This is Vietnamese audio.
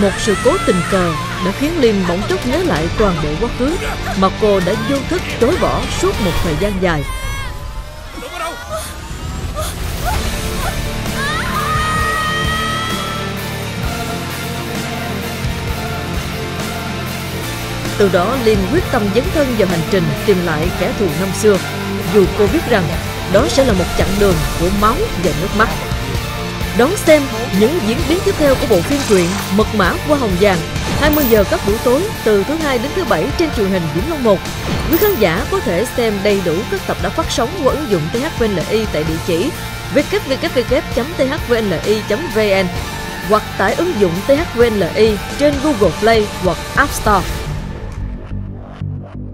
Một sự cố tình cờ đã khiến Liêm bỗng chốc nhớ lại toàn bộ quá khứ mà cô đã vô thức chối bỏ suốt một thời gian dài. Từ đó liên quyết tâm dấn thân vào hành trình tìm lại kẻ thù năm xưa, dù cô biết rằng đó sẽ là một chặng đường của máu và nước mắt. Đón xem những diễn biến tiếp theo của bộ phim truyện Mật mã qua hồng vàng 20 giờ các buổi tối từ thứ hai đến thứ bảy trên truyền hình Vĩnh Long 1. Quý khán giả có thể xem đầy đủ các tập đã phát sóng qua ứng dụng THVNI tại địa chỉ www.thvnli.vn hoặc tải ứng dụng THVNI trên Google Play hoặc App Store.